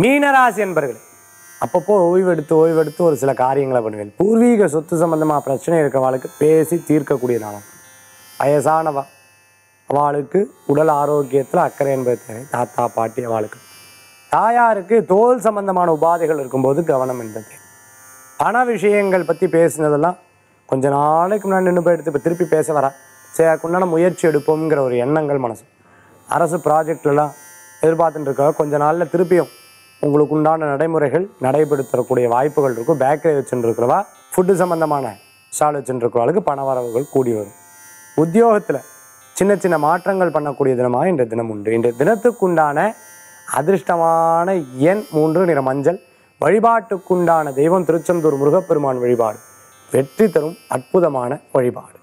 மீனராசி என்பர்கள் அப்பப்போ ஓய்வெடுத்து ஓய்வெடுத்து ஒரு சில காரியங்களை பண்ணுவேன். பூர்வீக சொத்து சம்பந்தமாக பிரச்சனை இருக்கிறவளுக்கு பேசி தீர்க்கக்கூடிய நாளாம் வயசானவா அவளுக்கு உடல் ஆரோக்கியத்தில் அக்கறை என்பது தேவை. தாத்தா பாட்டி அவளுக்கு. தாயாருக்கு தோல் சம்பந்தமான உபாதைகள் இருக்கும்போது கவனம் என்பது பண விஷயங்கள் பற்றி பேசினதெல்லாம் கொஞ்ச நாளைக்கு முன்னாடி நின்று போய் எடுத்து இப்போ திருப்பி பேச வரா. சரி அதுக்குண்டான முயற்சி எடுப்போங்கிற ஒரு எண்ணங்கள் மனசு. அரசு ப்ராஜெக்ட்லலாம் எதிர்பார்த்துட்டு இருக்க கொஞ்ச நாளில் திருப்பியும் உங்களுக்கு உண்டான நடைமுறைகள் நடைபெறுத்தக்கூடிய வாய்ப்புகள் இருக்கும். பேக்கரி வச்சுருக்கிறவா இருக்கிறவா ஃபுட்டு சம்மந்தமான ஸ்டால் வச்சுருக்கிறவளுக்கு இருக்கிறவளுக்கு பண வரவுகள் கூடி வரும். உத்தியோகத்தில் சின்ன சின்ன மாற்றங்கள் பண்ணக்கூடிய தினமாக இன்றைய தினம் உண்டு. இன்றைய தினத்துக்குண்டான அதிர்ஷ்டமான எண் மூன்று நிற மஞ்சள். வழிபாட்டுக்குண்டான தெய்வம் திருச்செந்தூர் முருகப்பெருமான் வழிபாடு. வெற்றி தரும் அற்புதமான வழிபாடு.